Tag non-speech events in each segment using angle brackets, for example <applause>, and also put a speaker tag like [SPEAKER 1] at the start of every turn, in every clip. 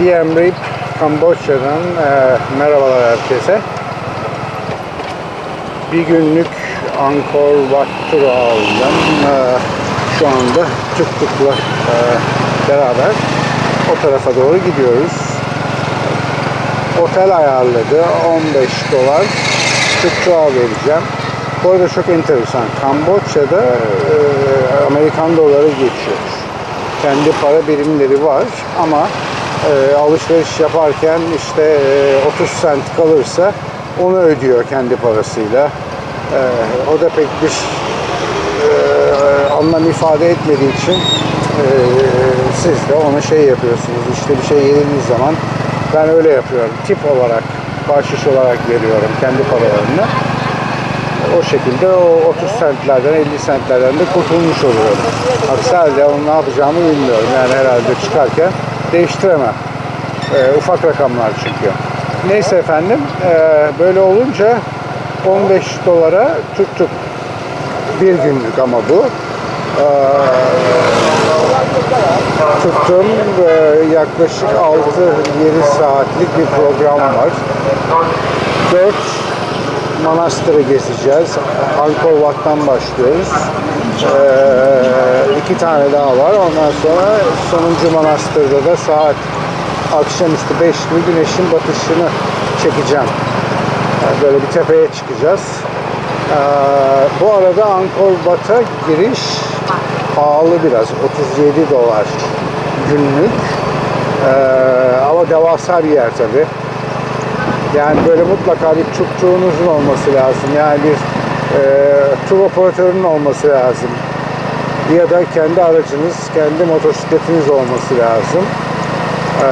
[SPEAKER 1] Siem Reap Kamboçya'dan e, merhabalar herkese. Bir günlük Angkor Wat turu aldım. E, şu anda tuk tukla e, beraber o tarafa doğru gidiyoruz. Otel ayarladı. 15 dolar tuk-tuğa vereceğim. Bu arada çok enteresan. Kamboçya'da e, Amerikan doları geçiyor. Kendi para birimleri var ama e, alışveriş yaparken işte e, 30 sent kalırsa onu ödüyor kendi parasıyla. E, o da pek bir e, anlam ifade etmediği için e, siz de ona şey yapıyorsunuz. İşte bir şey yediğiniz zaman ben öyle yapıyorum. Tip olarak, bahşiş olarak veriyorum kendi paralarını. O şekilde o 30 centlerden 50 centlerden de kurtulmuş oluyorum. Aksi halde onu ne yapacağımı bilmiyorum. Yani herhalde çıkarken değiştiremem. E, ufak rakamlar çünkü. Neyse efendim e, böyle olunca 15 dolara tuttuk. Bir günlük ama bu. E, tuttum e, yaklaşık 6-7 saatlik bir program var. 4 manastırı gezeceğiz. Angkor Wat'tan başlıyoruz. Ee, iki tane daha var. Ondan sonra sonuncu manastırda da saat akşamüstü 5 gibi güneşin batışını çekeceğim. Yani böyle bir tepeye çıkacağız. Ee, bu arada Angkor Wat'a giriş pahalı biraz. 37 dolar günlük. Ee, ama devasa bir yer tabii. Yani böyle mutlaka bir tuttuğunuzun olması lazım. Yani bir tur operatörünün olması lazım. Ya da kendi aracınız, kendi motosikletiniz olması lazım. E,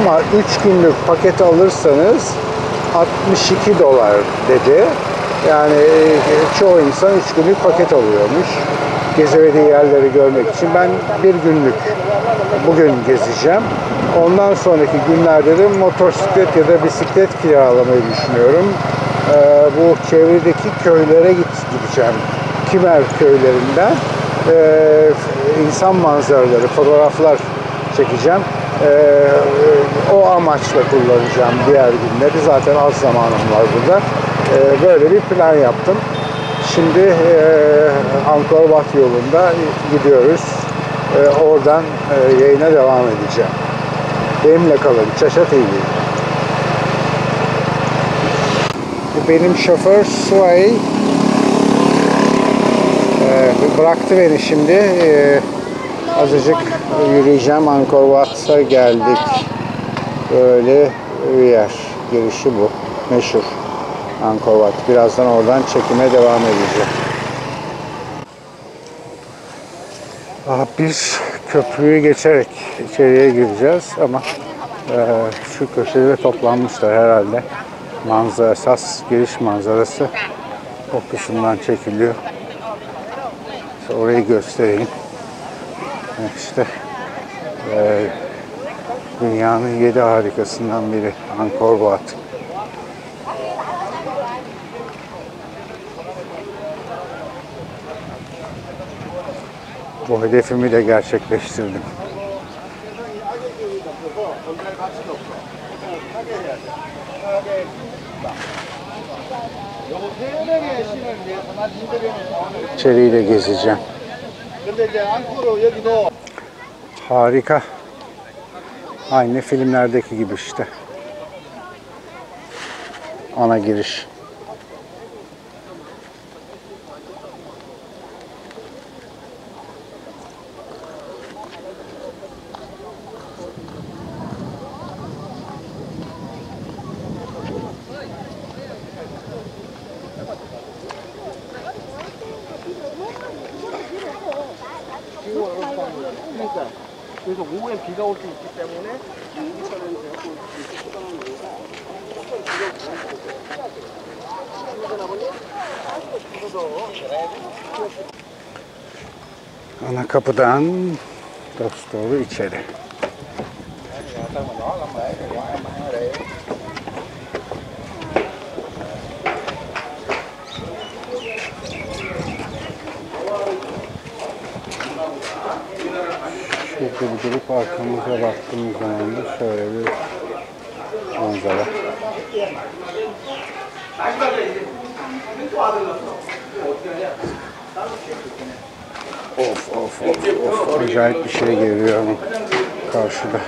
[SPEAKER 1] ama 3 günlük paket alırsanız 62 dolar dedi. Yani e, çoğu insan 3 günlük paket alıyormuş. Gezemediği yerleri görmek için. Ben bir günlük bugün gezeceğim. Ondan sonraki günlerde de motosiklet ya da bisiklet kiralamayı düşünüyorum. Ee, bu çevredeki köylere gideceğim. Kimer köylerinden ee, insan manzaraları, fotoğraflar çekeceğim. Ee, o amaçla kullanacağım diğer günleri. Zaten az zamanım var burada. Ee, böyle bir plan yaptım. Şimdi e, Angkor Wat yolunda gidiyoruz. E, oradan e, yayına devam edeceğim. Benimle kalın. Çaşa TV. Bu benim şoför Suay. E, bıraktı beni şimdi. E, azıcık yürüyeceğim. Angkor Wat'a geldik. Böyle bir yer. Girişi bu. Meşhur. Angkor Wat. Birazdan oradan çekime devam edeceğim. Aha, biz köprüyü geçerek içeriye gireceğiz ama e, şu köşede toplanmışlar herhalde. Manzara, esas giriş manzarası o kısımdan çekiliyor. İşte orayı göstereyim. İşte e, dünyanın yedi harikasından biri Angkor Wat. Bu hedefimi de gerçekleştirdim. İçeriği de gezeceğim. Harika. Aynı filmlerdeki gibi işte. Ana giriş. Kapıdan dost doğru içeri. Şurada bir durup arkamıza baktığımız zaman da şöyle bir manzara. Of of of of acayip bir şey geliyor karşıda.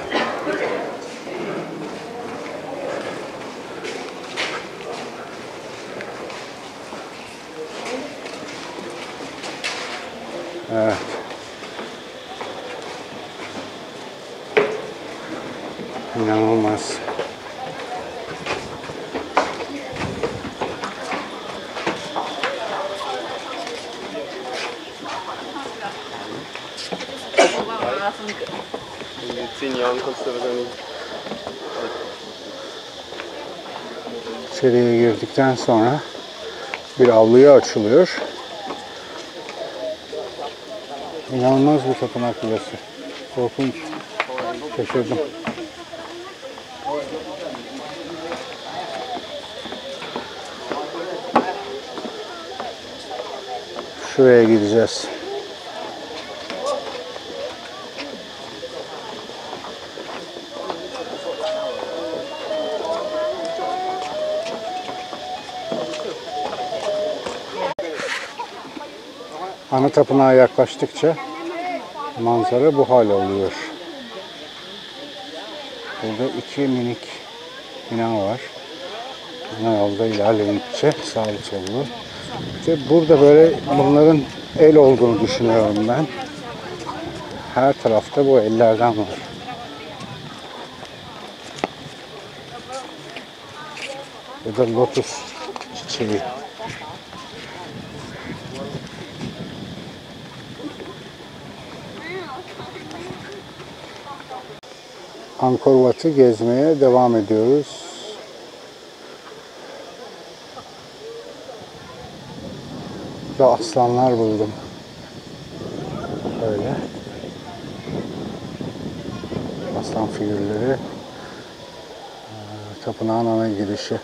[SPEAKER 1] Girdikten sonra bir avluya açılıyor. İnanılmaz bir tapınak burası. Korkunç. Şaşırdım. Şuraya gideceğiz. Ana tapınağa yaklaştıkça manzara bu hal oluyor. Burada iki minik bina var. Ana yolda ilerledikçe sağlı sollu. İşte burada böyle bunların el olduğunu düşünüyorum ben. Her tarafta bu ellerden var. Bu da lotus çiçeği. Angkor Wat'ı gezmeye devam ediyoruz. Burada aslanlar buldum. Böyle. Aslan figürleri. Ee, Tapınağın ana girişi.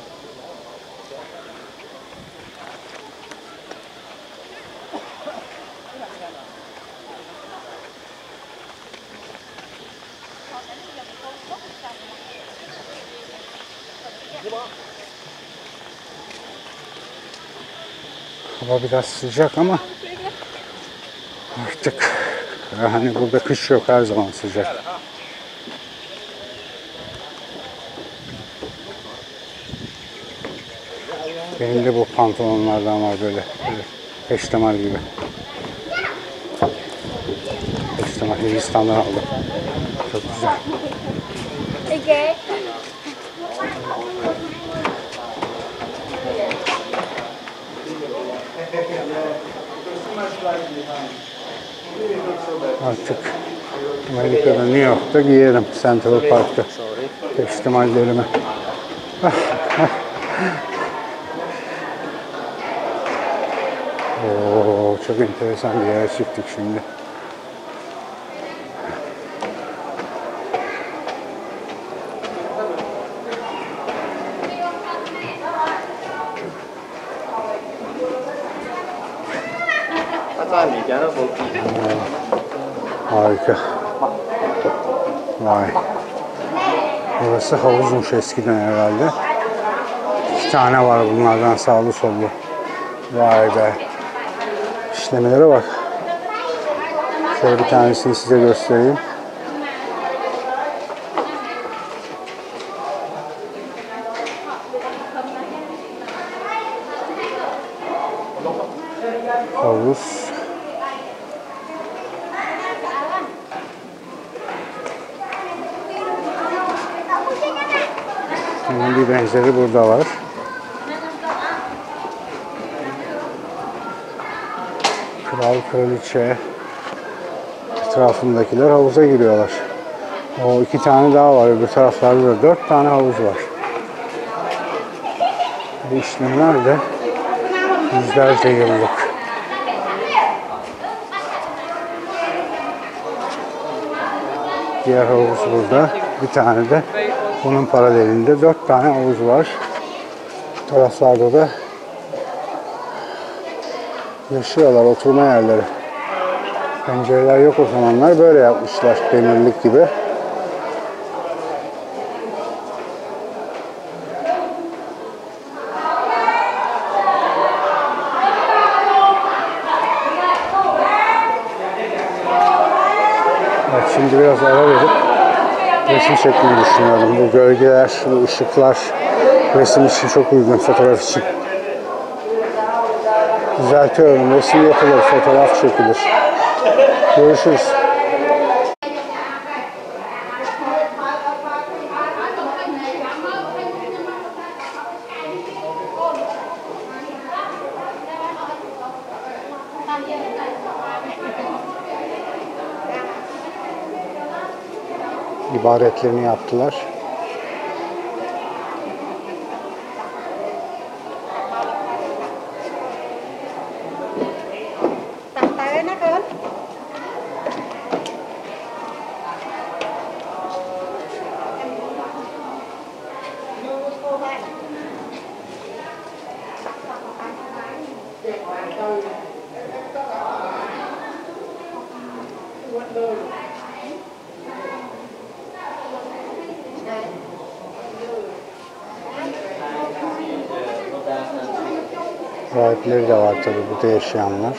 [SPEAKER 1] Hava biraz sıcak ama artık hani burada kış yok her zaman sıcak. Benim de bu pantolonlardan var böyle, böyle peştemal gibi. Peştemal Hindistan'dan aldım. Çok güzel.
[SPEAKER 2] Okay.
[SPEAKER 1] Artık Amerika'da New York'ta giyerim Central Park'ta. Peştemallerimi. <laughs> Oo, çok enteresan bir yere çıktık şimdi. Harika. Vay. Burası havuzmuş eskiden herhalde. İki tane var bunlardan sağlı sollu. Vay be. İşlemelere bak. Şöyle bir tanesini size göstereyim. Havuz. Bunun bir benzeri burada var. Kral, kraliçe, etrafındakiler havuza giriyorlar. O iki tane daha var. Öbür taraflarda da dört tane havuz var. Bu de yüzlerce yıllık. Diğer havuz burada. Bir tane de bunun paralelinde dört tane havuz var. Taraflarda da yaşıyorlar, oturma yerleri. Pencereler yok o zamanlar. Böyle yapmışlar demirlik gibi. Evet, şimdi biraz ara verip resim çekmeyi düşünüyorum. Bu gölgeler, bu ışıklar resim için çok uygun fotoğraf için. Düzeltiyorum. Resim yapılır, fotoğraf çekilir. Görüşürüz. İbaretlerini yaptılar. Var tabii burada yaşayanlar.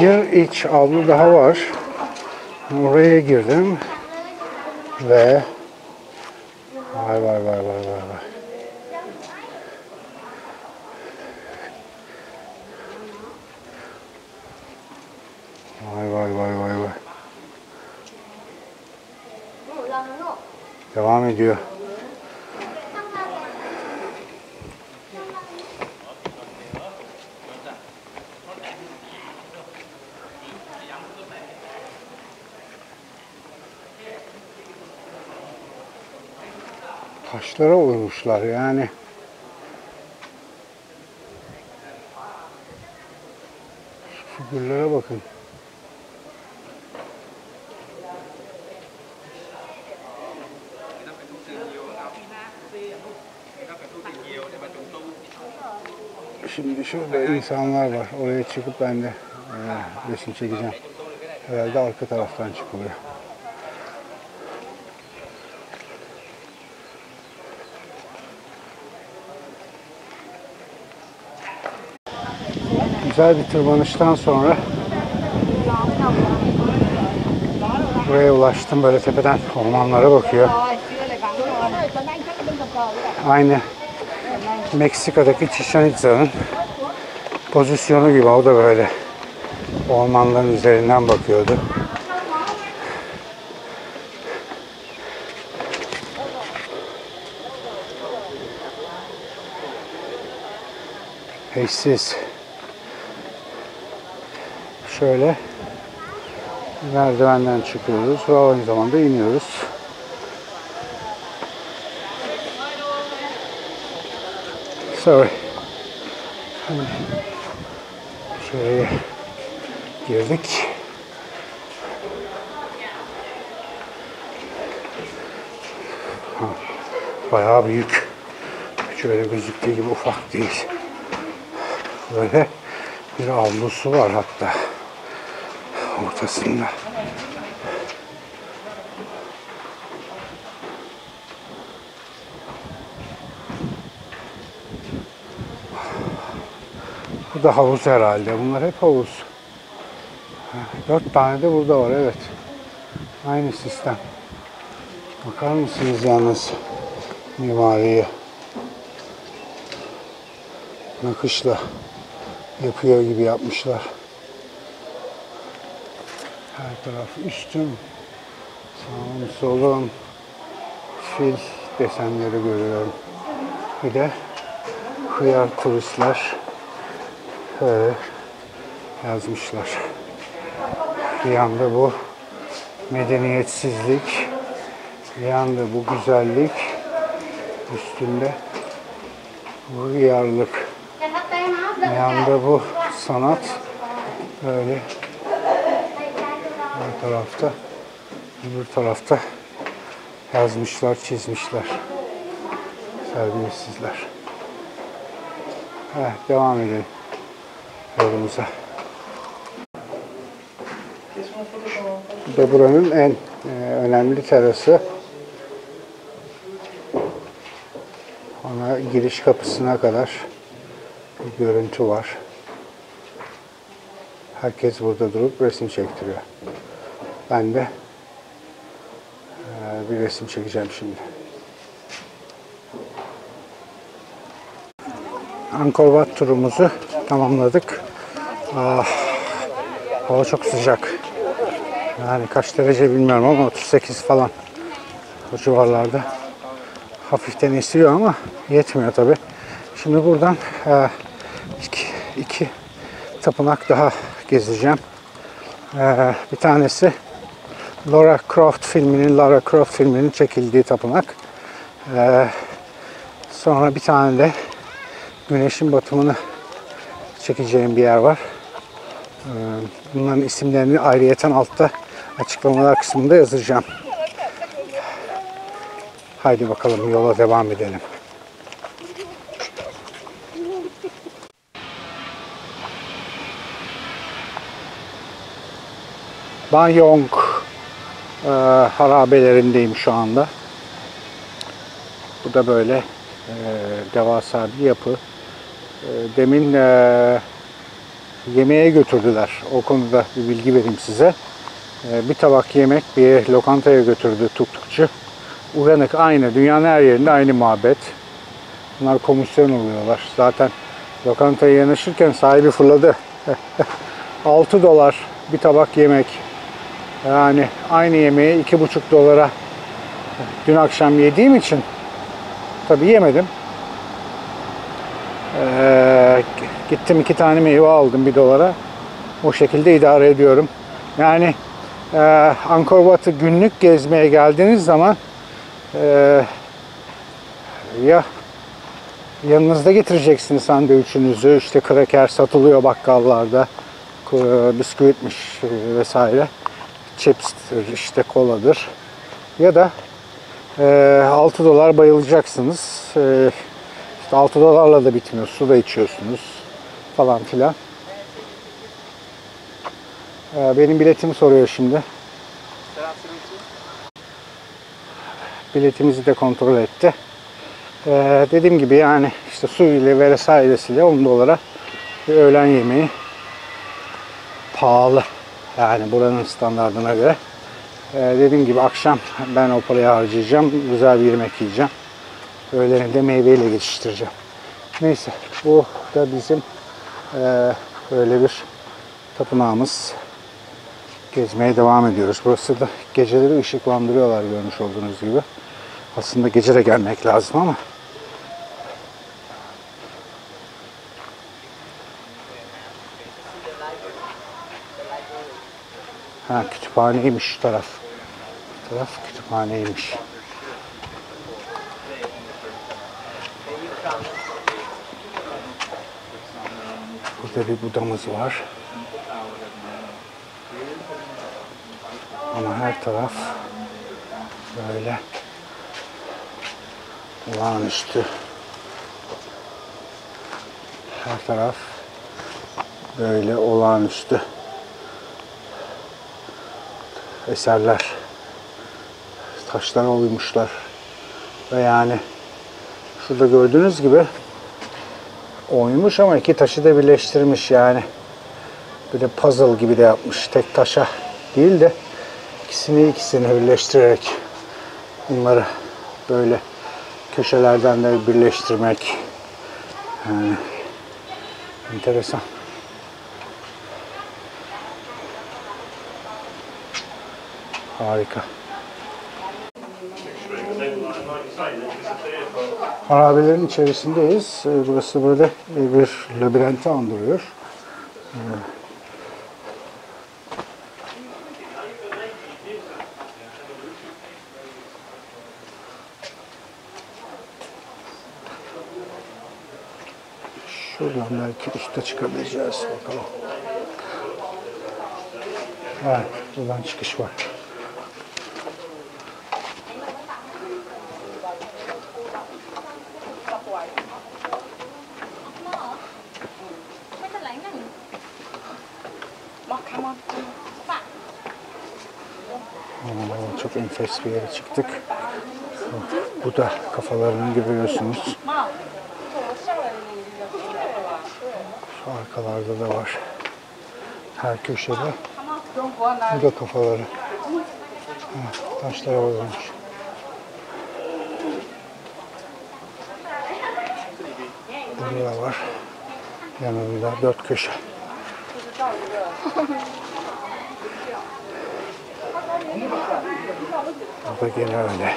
[SPEAKER 1] Bir iç avlu daha var. Oraya girdim ve vay vay vay vay vay vay. Vay vay vay vay vay. Devam ediyor. Taşlara uymuşlar yani. Şu figürlere bakın. Şimdi şurada insanlar var. Oraya çıkıp ben de e, resim çekeceğim. Herhalde arka taraftan çıkılıyor. Güzel bir tırmanıştan sonra buraya ulaştım. Böyle tepeden ormanlara bakıyor. Aynı Meksika'daki Chichen Itza'nın pozisyonu gibi o da böyle ormanların üzerinden bakıyordu. Eşsiz. Şöyle merdivenden çıkıyoruz ve aynı zamanda iniyoruz. Sorry. Şuraya girdik. Ha, Bayağı büyük. Şöyle gözüktüğü gibi ufak değil. Böyle bir avlusu var hatta ortasında. Bu da havuz herhalde. Bunlar hep havuz. Ha, Dört tane de burada var evet. Aynı sistem. Bakar mısınız yalnız mimariye? Nakışla yapıyor gibi yapmışlar. Taraf üstüm, sağım solum, fil desenleri görüyorum. Bir de hıyar turistler böyle yazmışlar. Bir yanda bu medeniyetsizlik, bir yanda bu güzellik, üstünde bu hıyarlık. Bir yanda bu sanat böyle tarafta öbür tarafta yazmışlar, çizmişler. Serbiyesizler. Evet, devam edelim yolumuza. Bu da buranın en e, önemli terası. Ona giriş kapısına kadar bir görüntü var. Herkes burada durup resim çektiriyor. Ben de e, bir resim çekeceğim şimdi. Angkor Wat turumuzu tamamladık. Ah, hava çok sıcak. Yani kaç derece bilmiyorum ama 38 falan o civarlarda. Hafiften esiyor ama yetmiyor tabi. Şimdi buradan e, iki, iki tapınak daha gezeceğim. E, bir tanesi Laura Croft filminin Lara Croft filminin çekildiği tapınak. E, sonra bir tane de güneşin batımını çekeceğim bir yer var. Ee, Bunların isimlerini ayrıyeten altta açıklamalar kısmında yazacağım. Haydi bakalım yola devam edelim. Banyong e, harabelerindeyim şu anda. Bu da böyle e, devasa bir yapı. E, demin e, yemeğe götürdüler. O konuda bir bilgi vereyim size. E, bir tabak yemek bir lokantaya götürdü tuktukçu. Uyanık aynı. Dünyanın her yerinde aynı muhabbet. Bunlar komisyon oluyorlar. Zaten lokantaya yanaşırken sahibi fırladı. <laughs> 6 dolar bir tabak yemek. Yani aynı yemeği 2,5 dolara dün akşam yediğim için tabii yemedim. Ee, gittim iki tane meyve aldım bir dolara. O şekilde idare ediyorum. Yani e, Angkor Wat'ı günlük gezmeye geldiğiniz zaman e, ya yanınızda getireceksiniz sandviçinizi. işte kraker satılıyor bakkallarda. Bisküvitmiş e, vesaire. Chips'tir, işte koladır. Ya da e, 6 dolar bayılacaksınız. E, işte 6 dolarla da bitmiyor. Su da içiyorsunuz falan filan. Ee, benim biletimi soruyor şimdi. Biletimizi de kontrol etti. Ee, dediğim gibi yani işte su ile vesairesiyle 10 dolara bir öğlen yemeği pahalı. Yani buranın standartına göre. Ee, dediğim gibi akşam ben o parayı harcayacağım. Güzel bir yemek yiyeceğim. Öğleni de meyveyle geçiştireceğim. Neyse bu da bizim eee böyle bir tapınağımız. Gezmeye devam ediyoruz. Burası da geceleri ışıklandırıyorlar görmüş olduğunuz gibi. Aslında gece de gelmek lazım ama Ha kütüphaneymiş şu taraf. Bu taraf kütüphaneymiş. Burada bir budamız var. Ama her taraf böyle olağanüstü. Her taraf böyle olağanüstü eserler. Taşlara uymuşlar. Ve yani şurada gördüğünüz gibi oymuş ama iki taşı da birleştirmiş yani. De puzzle gibi de yapmış. Tek taşa değil de ikisini ikisini birleştirerek bunları böyle köşelerden de birleştirmek. Yani enteresan. Harika. Harabelerin içerisindeyiz. Ee, Burası böyle bir labirenti andırıyor. Ee, Şuradan belki üste çıkabileceğiz bakalım. Evet, buradan çıkış var. Yere çıktık. Bu da kafalarını görüyorsunuz. Şu arkalarda da var. Her köşede. Bu da kafaları. Ha, taşlara vurulmuş. Burada da var. Yanında dört köşe. <laughs> Burada gene öyle.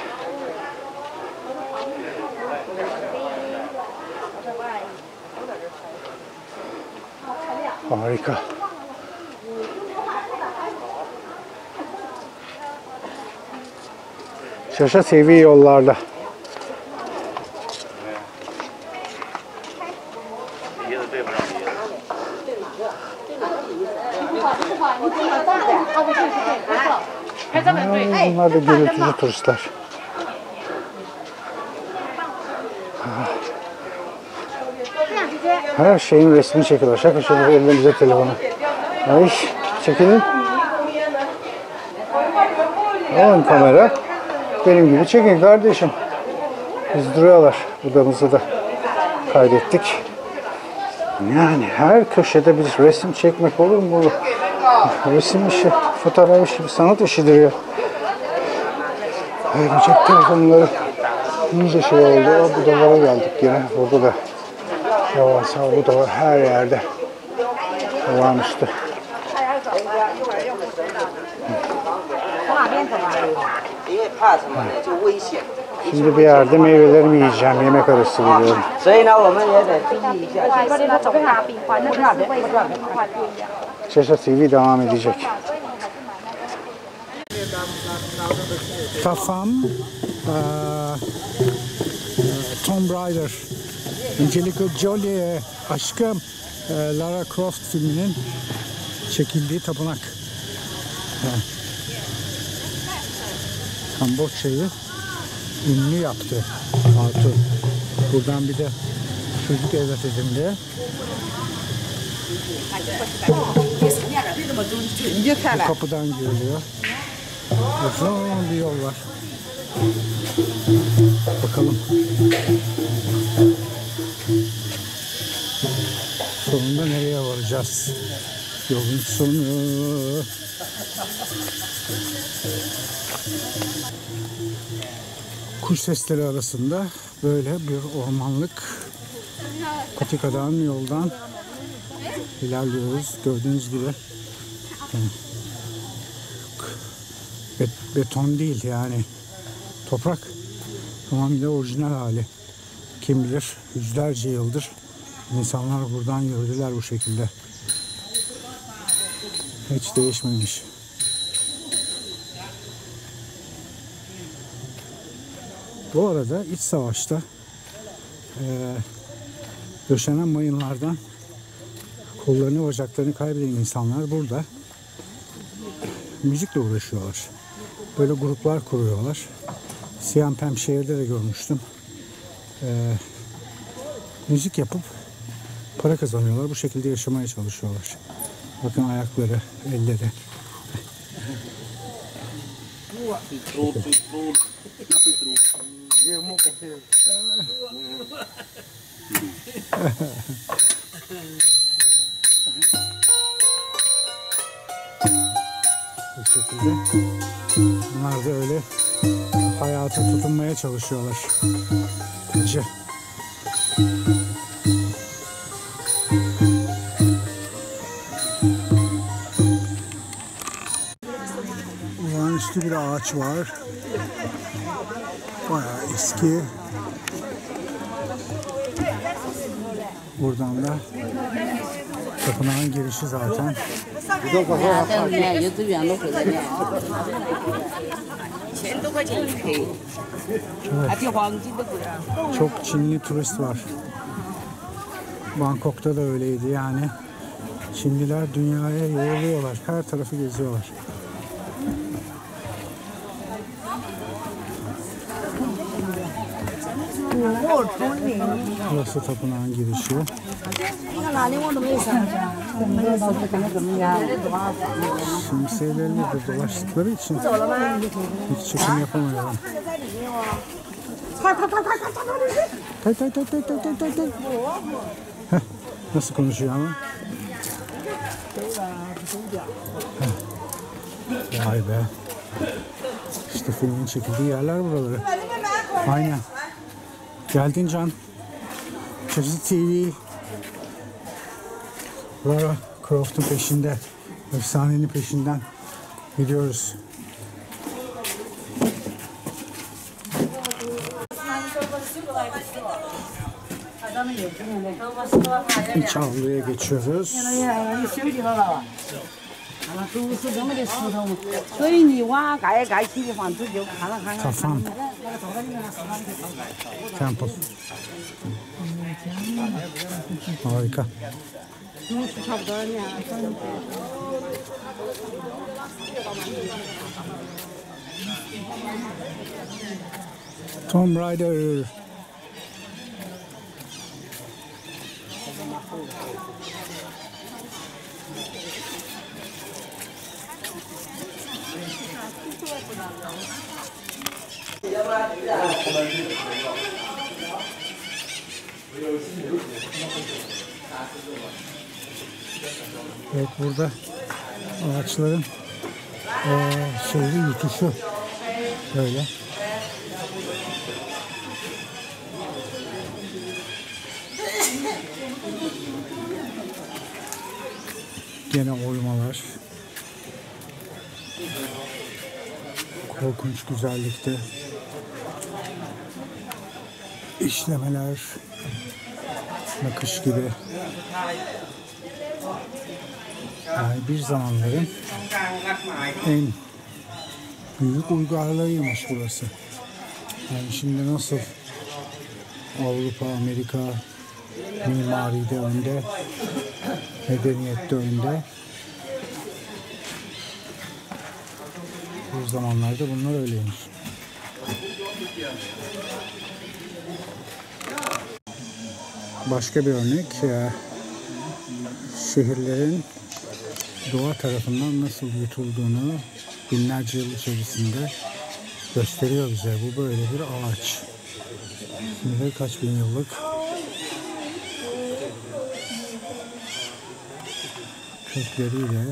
[SPEAKER 1] Harika. Şaşa TV yollarda. Da gürültülü turistler. Her şeyin resmini çekiyorlar. Şaka şaka ellerinize telefonu. Ay çekilin. Alın kamera. Benim gibi çekin kardeşim. Biz duruyorlar. Budamızı da kaydettik. Yani her köşede bir resim çekmek olur mu? Resim işi, fotoğraf işi bir sanat işidir ya. Çektim bunları. İyice şey oldu. Bu Budalara geldik yine. Burada da devasa budalar her yerde. Olağanüstü. Şimdi bir yerde meyvelerimi yiyeceğim. Yemek arası
[SPEAKER 2] biliyorum.
[SPEAKER 1] Çeşa TV devam edecek. Kafam eee, Tomb Raider Angelica Jolie aşkım eee, Lara Croft filminin çekildiği tapınak. Ha. Kamboçya'yı ünlü yaptı Hatun. Buradan bir de çocuk evlat edindi. Bu kapıdan giriliyor. Uzun bir yol var. Bakalım. Sonunda nereye varacağız? Yolun sonu. Kuş sesleri arasında böyle bir ormanlık patikadan yoldan ilerliyoruz. Gördüğünüz gibi beton değil yani toprak tamamıyla orijinal hali. Kim bilir yüzlerce yıldır insanlar buradan yürüdüler bu şekilde. Hiç değişmemiş. Bu arada iç savaşta eee döşenen mayınlardan kollarını bacaklarını kaybeden insanlar burada müzikle uğraşıyorlar. Böyle gruplar kuruyorlar. Siyah Pemşehir'de de görmüştüm. Ee, müzik yapıp para kazanıyorlar. Bu şekilde yaşamaya çalışıyorlar. Bakın ayakları, elleri. <laughs> şekilde. Bunlar da öyle hayata tutunmaya çalışıyorlar. Acı. Olağanüstü bir ağaç var. Bayağı eski. Buradan da tapınağın girişi zaten.
[SPEAKER 3] 在里面幼稚园都会在里面，一千多块钱一克，还比黄金都贵啊。
[SPEAKER 1] Çok Çinli turist var. Bangkok'ta da öyleydi yani. Çinliler dünyaya yayılıyorlar. Her tarafı geziyorlar. Burası tapınağın girişi. Şemsiyelerle de dolaştıkları için hiç çekim yapamıyorum. Tay tay tay tay tay tay tay tay. Nasıl konuşuyor ama? Vay be. İşte filmin çekildiği yerler buraları. Aynen. Geldin Can. Çeşit TV. Lara Croft'un peşinde, efsanenin peşinden gidiyoruz. İç avluya geçiyoruz. Kafam. Temple. Harika.
[SPEAKER 3] 差不多呢。
[SPEAKER 1] Tom Raider. Evet burada ağaçların eee şehri yutuşu böyle. Gene oymalar. Korkunç güzellikte. İşlemeler. Nakış gibi. Yani bir zamanların en büyük uygarlığıymış burası. Yani şimdi nasıl Avrupa, Amerika mimaride önde, medeniyette önde. Bu zamanlarda bunlar öyleymiş. Başka bir örnek ya, şehirlerin doğa tarafından nasıl yutulduğunu binlerce yıl içerisinde gösteriyor bize. Bu böyle bir ağaç. Şimdi kaç bin yıllık kökleriyle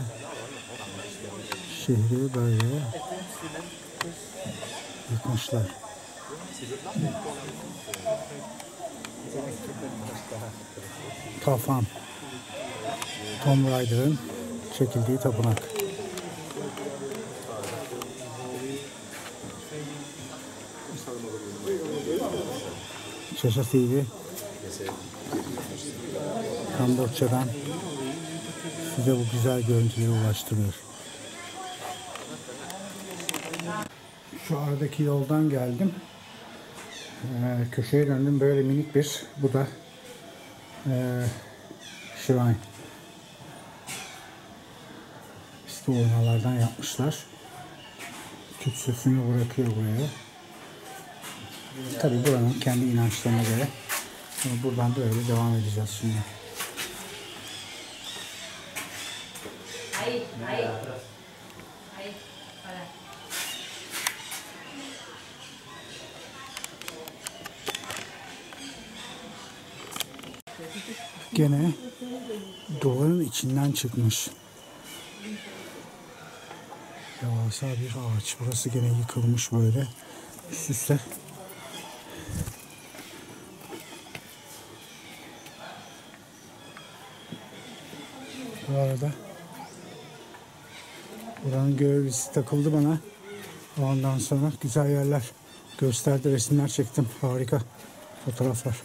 [SPEAKER 1] şehri böyle yıkmışlar. Kafan. Tom Raider'ın çekildiği tapınak. Şaşa TV Kamboçya'dan size bu güzel görüntüleri ulaştırıyor. Şu aradaki yoldan geldim. Ee, köşeye döndüm böyle minik bir bu da ee, shrine. Eski oymalardan yapmışlar. Tütsüsünü bırakıyor buraya. Tabi buranın kendi inançlarına göre. Ama buradan da öyle devam edeceğiz şimdi. Gene duvarın içinden çıkmış. Devasa bir ağaç. Burası gene yıkılmış böyle. Üst üste. Bu arada buranın görevlisi takıldı bana. Ondan sonra güzel yerler gösterdi. Resimler çektim. Harika fotoğraflar.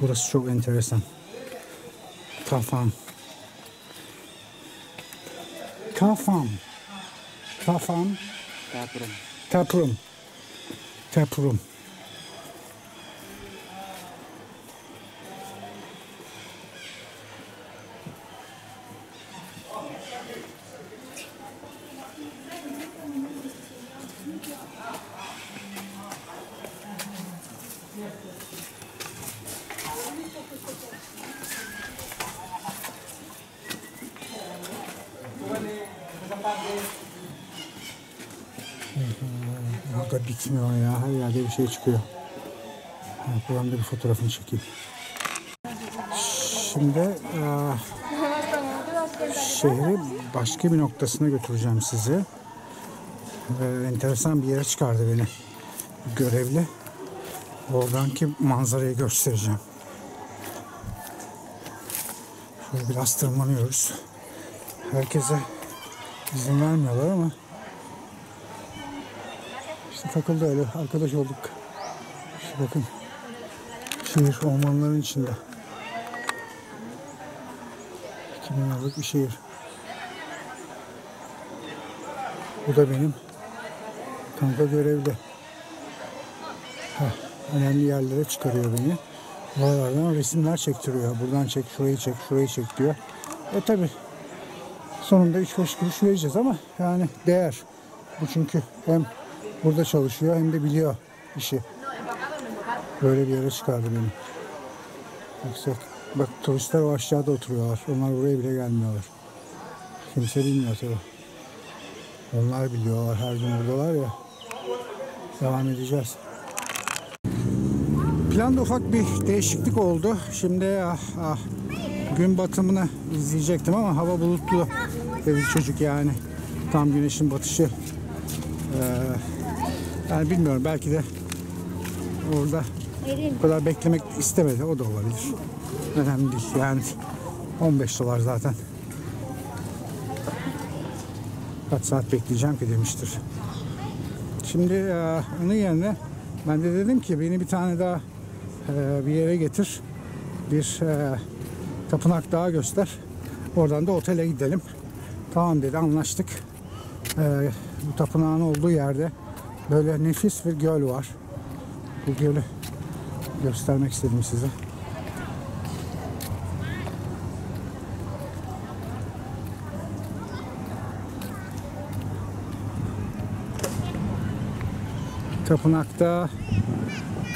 [SPEAKER 1] Burası çok enteresan. Kafam. Kafam. Kafam.
[SPEAKER 4] Tapurum.
[SPEAKER 1] Tapurum. Tapurum. Burada bitmiyor ya. Her yerde bir şey çıkıyor. Evet, buranın da bir fotoğrafını çekeyim. Şimdi eee, şehri başka bir noktasına götüreceğim sizi. Eee, enteresan bir yere çıkardı beni. Görevli. Oradanki manzarayı göstereceğim. Şöyle biraz tırmanıyoruz. Herkese izin vermiyorlar ama işte takıldı öyle arkadaş olduk. İşte bakın şehir ormanların içinde. 2000 yıllık bir şehir. Bu da benim kanka görevli. Heh, önemli yerlere çıkarıyor beni. Oralardan resimler çektiriyor. Buradan çek, şurayı çek, şurayı çek diyor. E tabi sonunda 3-5 kuruş vereceğiz ama yani değer. Bu çünkü hem burada çalışıyor hem de biliyor işi. Böyle bir yere çıkardı beni. Yüksek. Bak turistler o aşağıda oturuyorlar. Onlar buraya bile gelmiyorlar. Kimse bilmiyor tabi. Onlar biliyorlar. Her gün buradalar ya. Devam edeceğiz. Planda ufak bir değişiklik oldu. Şimdi ah, ah, gün batımını izleyecektim ama hava bulutlu dedi çocuk yani. Tam güneşin batışı. Yani bilmiyorum belki de orada bu kadar beklemek istemedi. O da olabilir. Önemli değil. Yani 15 dolar zaten. Kaç saat bekleyeceğim ki demiştir. Şimdi e, onun yerine ben de dedim ki beni bir tane daha e, bir yere getir. Bir e, tapınak daha göster. Oradan da otele gidelim. Tamam dedi anlaştık. E, bu tapınağın olduğu yerde böyle nefis bir göl var. Bu gölü göstermek istedim size. Tapınakta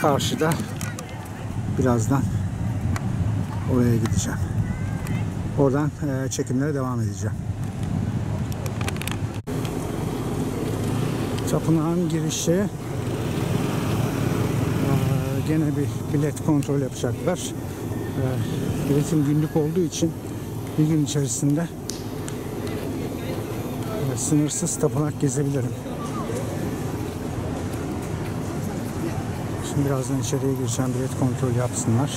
[SPEAKER 1] karşıda birazdan oraya gideceğim. Oradan e, çekimlere devam edeceğim. Tapınağın girişi gene bir bilet kontrol yapacaklar. Biletim günlük olduğu için bir gün içerisinde sınırsız tapınak gezebilirim. Şimdi birazdan içeriye gireceğim. Bilet kontrol yapsınlar.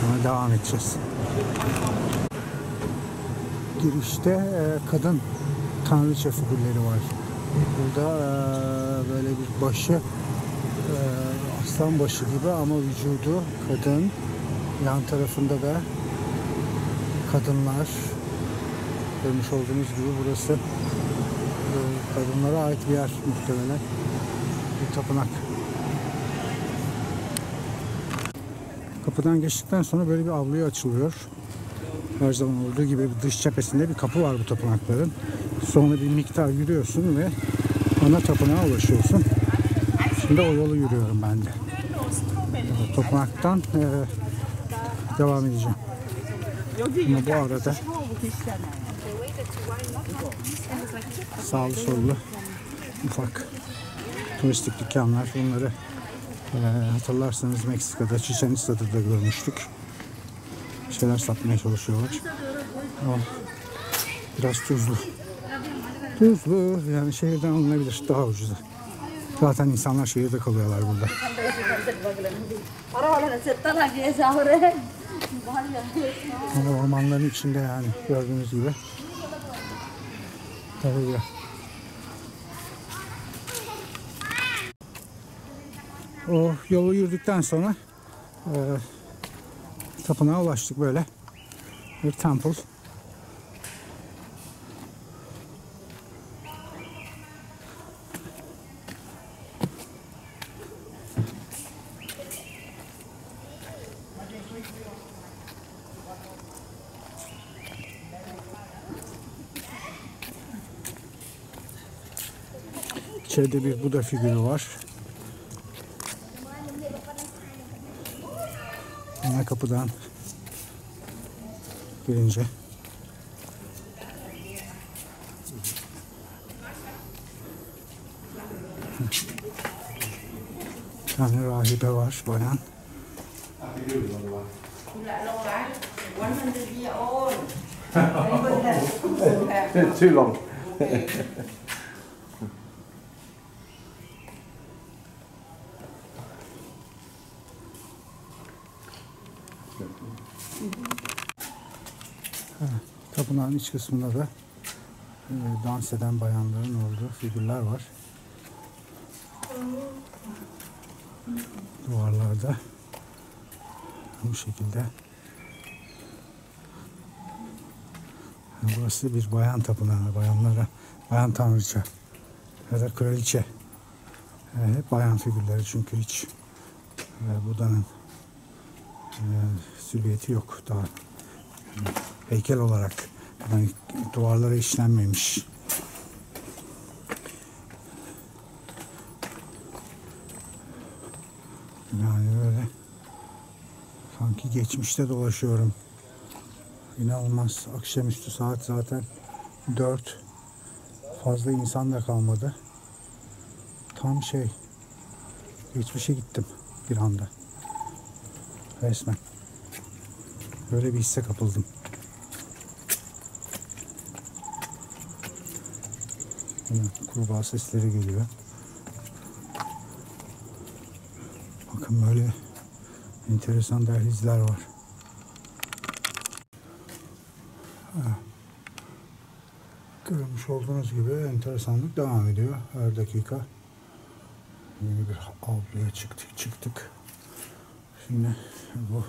[SPEAKER 1] Sonra devam edeceğiz. Girişte kadın tanrıça figürleri var. Burada e, böyle bir başı e, aslan başı gibi ama vücudu kadın. Yan tarafında da kadınlar. Görmüş olduğunuz gibi burası e, kadınlara ait bir yer muhtemelen. Bir tapınak. Kapıdan geçtikten sonra böyle bir avluya açılıyor. Her zaman olduğu gibi dış cephesinde bir kapı var bu tapınakların. Sonra bir miktar yürüyorsun ve ana tapınağa ulaşıyorsun. Şimdi o yolu yürüyorum ben de. Tapınaktan e, devam edeceğim. Ama bu arada sağlı sollu ufak turistik dükkanlar bunları ee, hatırlarsanız Meksika'da, Chichen Itza'da da görmüştük. Bir şeyler satmaya çalışıyorlar. Ama biraz tuzlu. Tuzlu yani şehirden alınabilir daha ucuza. Zaten insanlar şehirde kalıyorlar burada. Ama ormanların içinde yani gördüğünüz gibi. Tabii ya. O yolu yürüdükten sonra e, tapınağa ulaştık böyle. Bir temple. içeride bir Buda figürü var. Ana kapıdan girince. Bir tane rahibe var, bayan. <laughs> <laughs>
[SPEAKER 4] Too long.
[SPEAKER 1] Tapınağın iç kısmında da e, dans eden bayanların olduğu figürler var. Duvarlarda bu şekilde. Burası bir bayan tapınağı, bayanlara, bayan tanrıça ya da kraliçe. E, hep bayan figürleri çünkü hiç e, Buda'nın e, silüeti yok daha heykel olarak yani duvarlara işlenmemiş. Yani böyle sanki geçmişte dolaşıyorum. İnanılmaz. Akşamüstü saat zaten 4. Fazla insan da kalmadı. Tam şey geçmişe gittim bir anda. Resmen. Böyle bir hisse kapıldım. Yine kurbağa sesleri geliyor. Bakın böyle enteresan dehlizler var. Görmüş olduğunuz gibi enteresanlık devam ediyor her dakika. Yeni bir avluya çıktık çıktık. Şimdi bu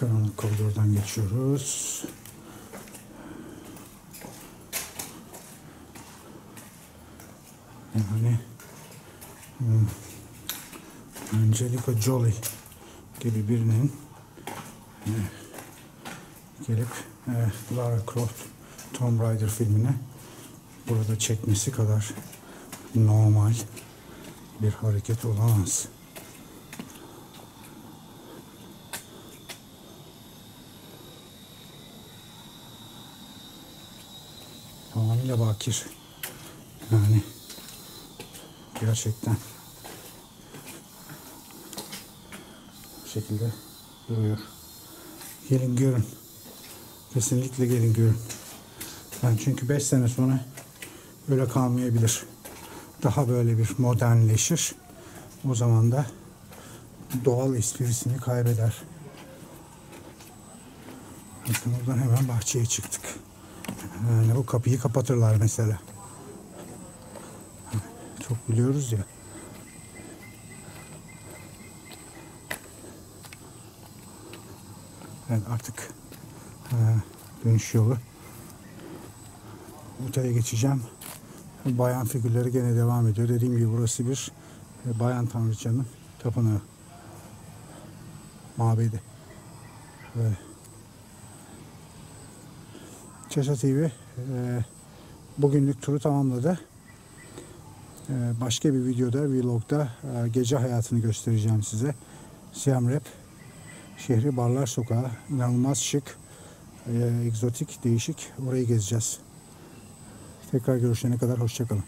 [SPEAKER 1] karanlık koridordan geçiyoruz. Yani hmm, Angelica Jolie gibi birinin e, gelip e, Lara Croft Tomb Raider filmini burada çekmesi kadar normal bir hareket olamaz. Tamamıyla bakir. Yani gerçekten bu şekilde duruyor. Gelin görün. Kesinlikle gelin görün. Ben çünkü 5 sene sonra öyle kalmayabilir. Daha böyle bir modernleşir. O zaman da doğal esprisini kaybeder. Bakın oradan hemen bahçeye çıktık. Yani bu kapıyı kapatırlar mesela. Çok biliyoruz ya. Evet artık e, dönüş yolu. Otele geçeceğim. Bayan figürleri gene devam ediyor. Dediğim gibi burası bir e, bayan tanrıçanın tapınağı. Mabedi. Böyle. Çeşa TV e, bugünlük turu tamamladı. E, başka bir videoda, vlogda e, gece hayatını göstereceğim size. Siam Rap şehri Barlar Sokağı. inanılmaz şık, e, egzotik, değişik. Orayı gezeceğiz. Tekrar görüşene kadar hoşçakalın.